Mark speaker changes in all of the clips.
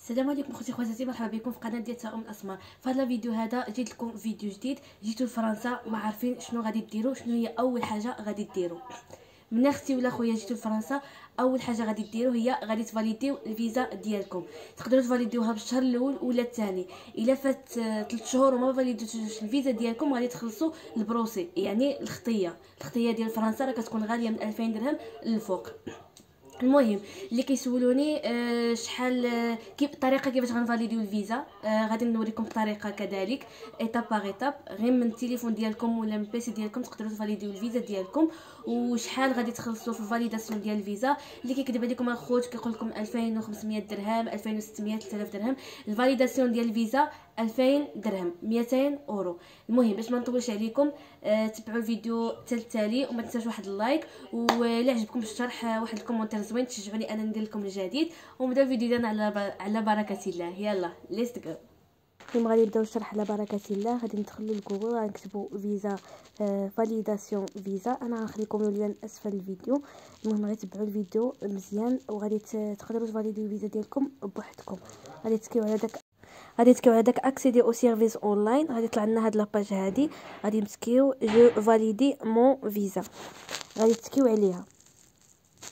Speaker 1: السلام عليكم أختي خواتاتي مرحبا بكم في قناة ديال تاؤم الاسمار في هذا الفيديو هذا جيت لكم فيديو جديد جيتو لفرنسا ما عارفين شنو غادي ديروا شنو هي أول حاجة غادي ديروا من أختي ولا خويا جيتو لفرنسا أول حاجة غادي ديروا هي غادي تفاليديو الفيزا ديالكم. تقدروا تفاليديوها بالشهر الأول ولا الثاني. إلا فات 3 شهور وما فاليديتوش الفيزا ديالكم غادي تخلصوا ال procès يعني الخطية. الخطية ديال فرنسا راه كتكون غالية من 2000 درهم للفوق. المهم اللي كيسولوني آه شحال آه كيف الطريقة كيفاش غنفاليديو الفيزا. آه غادي نوريكم الطريقة كذلك étape par étape غير من التليفون ديالكم ولا من ال PC ديالكم تقدروا تفاليديو الفيزا ديالكم. وشحال غادي تخلصوا في ال validation ديال الفيزا. اللي كيكذب عليكم الخوت كيقول لكم 2500 درهم 2600 3000 درهم. ال validation ديال الفيزا 2000 درهم 200 أورو. المهم باش ما نطولش عليكم آه تبعوا الفيديو حتى التالي وما تنساوش واحد ال like ولا عجبكم الشرح واحد ال commentaire زوين تشجعوني أنا ندير لكم الجديد. ونبداو الفيديو ديالنا على على بركة الله. يلا let's go اليوم غادي نبداو الشرح على بركة الله. غادي ندخلوا لجوجل غنكتبوا فيزا آه validation visa أنا غنخليكم ال lien أسفل الفيديو. المهم غادي تبعوا الفيديو مزيان وغادي تقدروا تفاليديو الفيزا ديالكم بوحدكم. غادي تكيو على داك غادي تكيو على داك accéder au service online غادي يطلع لنا هاد la page هادي. غادي نتكيو je valide mon visa غادي تكيو عليها.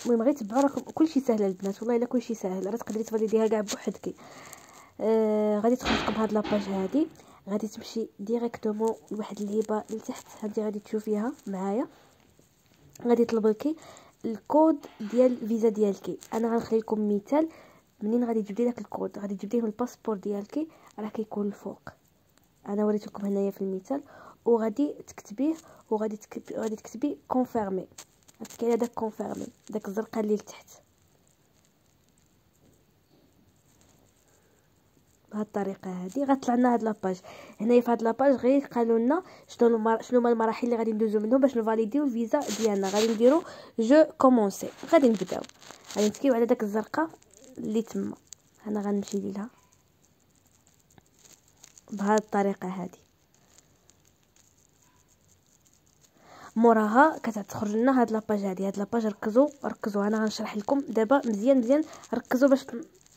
Speaker 1: المهم غير تبعوا راكم كلشي سهل البنات. والله إلا كلشي سهل. راه تقدري تفاليديها كاع بوحدك آه غادي تخرج لكم هاد la page هادي. غادي تمشي directement لواحد الهبه لتحت. هادي غادي تشوفيها معايا. غادي يطلب لك الكود ديال الفيزا ديالك أنا غنخلي لكم مثال. منين غادي تجبدي داك الكود؟ غادي تجبديه من الباسبور ديالك راه كيكون الفوق. أنا وريتكم هنايا في المثال وغادي تكتبيه وغادي تكتبي غادي تكتبي confirmer غتكتبي على داك confirmer داك الزرقاء اللي لتحت. بهاد الطريقة هادي. غطلع لنا هاد la page. هنايا في هاد la page غير قالوا لنا شنو. شنو هما المراحل اللي غادي ندوزو منهم باش نفاليديو الفيزا ديالنا. غادي نديرو je commence غادي نبداو. غادي نتكيو على داك الزرقاء. اللي تما. أنا غنمشي ليها بهاد الطريقة هادي. موراها كتخرج لنا هاد la page هادي. هاد la page ركزوا ركزوا أنا غنشرح لكم دابا مزيان مزيان. ركزوا باش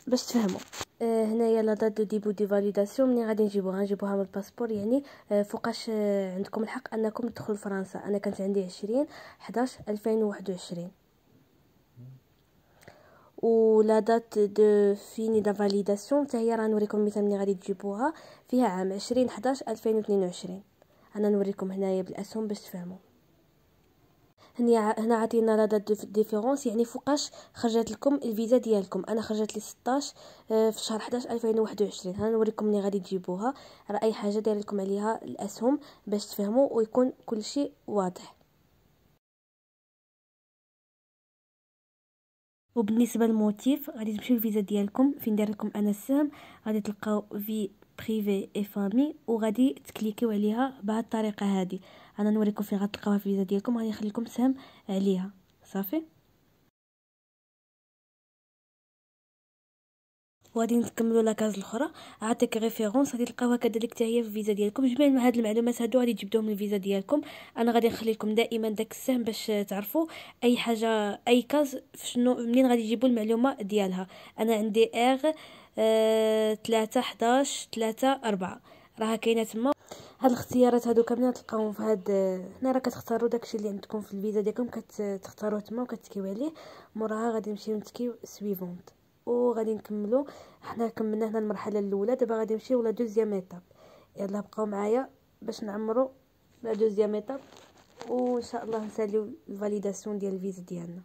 Speaker 1: باش تفهموا. آه هنايا la date de début de validation منين غادي نجيبوها؟ نجيبوها من الباسبور. يعني آه فوقاش آه عندكم الحق أنكم تدخلوا لفرنسا أنا كانت عندي 20 11 2021 و la date de fin de validation حتى هي راه نوريكم مثال ملي غادي تجيبوها. فيها عام 20 11 2022 أنا نوريكم هنايا بالأسهم باش تفهموا. هنا هنا عطينا la date de délivrance يعني فوقاش خرجت لكم الفيزا ديالكم. أنا خرجت لي 16 في شهر 11 2021 ها نوريكم ملي غادي تجيبوها. راه أي حاجة داير لكم عليها الأسهم باش تفهموا ويكون كل شيء واضح. وبالنسبة لل motif غادي تمشيو الفيزا ديالكم. فين داير لكم أنا السهم؟ غادي تلقاو vie privée et famille وغادي تكليكيو عليها بهاد الطريقة هادي. أنا نوريكم فين غتلقاوها في الفيزا ديالكم غادي نخليكم سهم عليها. صافي؟ وغادي نكملوا la case الاخرى. عطيك référence غادي تلقاوها كذلك حتى هي في الفيزا ديالكم. جميع هاد المعلومات هادو غادي تجبدوهم من الفيزا ديالكم. أنا غادي نخلي لكم دائما داك السهم باش تعرفوا أي حاجة أي case شنو منين غادي تجيبوا المعلومة ديالها. أنا عندي ار آه 3 11 3 4 راها كاينة تما. هاد الاختيارات هادو كاملين تلقاوهم في هاد هنا راه كتختاروا داكشي اللي عندكم في الفيزا ديالكم كتختاروه تما وكتكيو عليه. موراها غادي نمشيو نتكيو suivante وغادي نكملوا حنا كملنا هنا المرحلة الأولى دابا غادي نمشيو la deuxième étape. يلا بقاو معايا باش نعمروا la deuxième étape. وإن شاء الله نساليو ال validation ديال الفيزا ديالنا.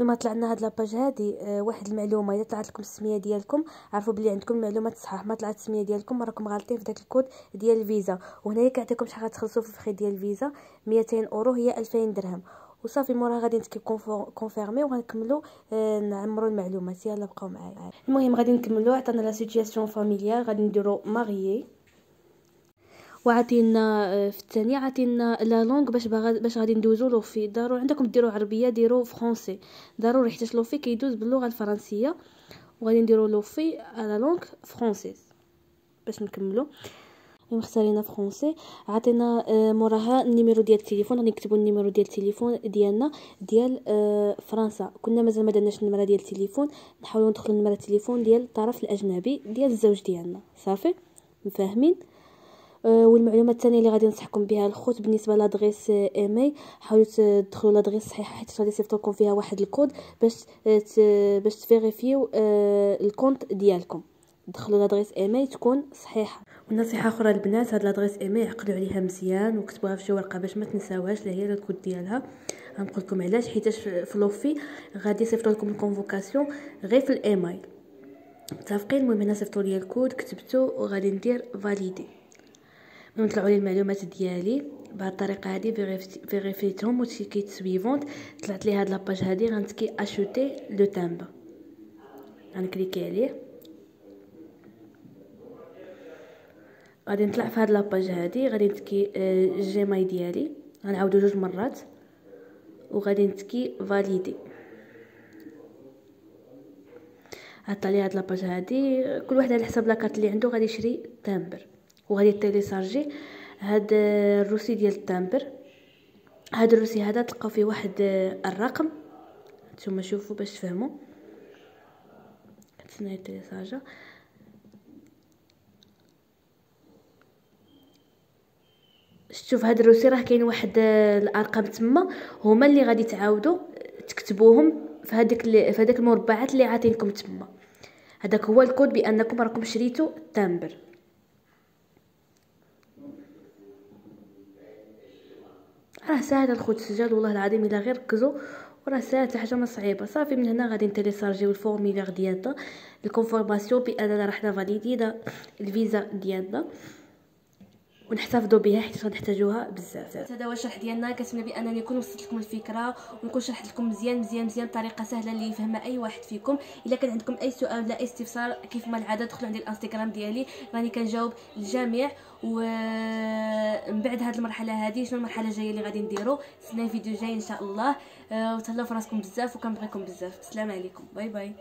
Speaker 1: مما طلع لنا هاد la page هادي آه واحد المعلومة. إذا طلعت لكم السمية ديالكم عرفوا بلي عندكم المعلومات صحاح ما طلعت السمية ديالكم راكم غالطين في داك الكود ديال الفيزا. وهنايا كيعطيكم شحال غتخلصوا في الفخي ديال الفيزا. 200 أورو هي 2000 درهم. وصافي موراها غادي نتكي confirmer وغنكملوا آه نعمروا المعلومات يلا بقاو معايا. المهم غادي نكملوا عطانا la situation familiale غادي نديرو marié وعطينا في الثانية عطينا la langue باش باش غادي ندوزو l'OFII ضروري عندكم ديروا عربية ديروا فرونسي ضروري حيت l'OFII كيدوز باللغة الفرنسية. وغادي نديروا l'OFII على langue française باش نكملوا مختارين فرونسي عطينا آه، موراها ال numéro ديال التليفون غادي نكتبوا ال numéro ديال التليفون ديالنا ديال آه، فرنسا. كنا مازال ما درناش النمرة ديال التليفون نحاولوا ندخلوا النمره التليفون ديال الطرف الأجنبي ديال الزوج ديالنا. صافي؟ مفاهمين؟ آه، والمعلومات الثانية اللي غادي ننصحكم بها الخوت بالنسبة l'adresse email حاولوا تدخلوا l'adresse صحيحه حيت غادي يصيفط لكم فيها واحد الكود باش باش تvérifيو ال compte ديالكم. دخلوا l'adresse email تكون صحيحة. ونصيحه أخرى البنات هاد l'adresse email عقلوا عليها مزيان وكتبوها في شي ورقه باش ما تنساوهاش اللي هي الكود ديالها. غنقول لكم علاش حيت في l'OFII غادي يصيفطوا لكم ال convocation غير في الإيميل. متفقين؟ المهم هنا صيفطوا لي الكود كتبته وغادي ندير valider من طلعوا لي المعلومات ديالي بهذه الطريقة هذه فيريفيتهم وتكيت suivante. طلعت لي هاد la page هذه غنتكي acheter le timbre غنكليكي عليه. غادي نطلع في هاد لاباج هادي غادي نتكي الجيماي آه، ديالي. غنعاودو جوج مرات وغادي نتكي فاليدي عطا لي هاد لاباج هادي. كل واحد على حسب لاكارت اللي عنده غادي يشري تامبر. وغادي تيليشارجي هاد الروسي ديال التامبر. هاد الروسي هذا تلقاو فيه واحد آه، الرقم. نتوما شوفوا باش تفهموا كتسنى téléchargea شتو في هاد ال reçu راه كاين واحد الأرقام تما هما اللي غادي تعاودوا تكتبوهم في هذيك في هذاك المربعات اللي عاطينكم تما. هذاك هو الكود بأنكم راكم شريتو timbre. راه ساهل الخوت السجال والله العظيم إلا غير ركزوا وراه ساهل حاجة ما صعيبة. صافي من هنا غادي نtéléchargيو ال formulaire ديالنا ال confirmation بأننا حنا validينا الفيزا ديالنا. ونحتفظوا بها حيت غنحتاجوها بزاف. هذا هو الشرح ديالنا. كنتمنى بأنني نكون وصلت لكم الفكرة ونكون شرحت لكم مزيان مزيان مزيان بطريقة سهلة اللي يفهمها أي واحد فيكم. إلا كان عندكم أي سؤال ولا أي استفسار كيف ما العادة دخلوا عندي الإنستغرام ديالي. راني كنجاوب الجميع. ومن بعد هذه المرحلة هذه شنو المرحلة الجاية اللي غادي نديرو؟ استناو فيديو جاي إن شاء الله. أه وتهلاو فراسكم بزاف وكنبغيكم بزاف. السلام عليكم. bye bye.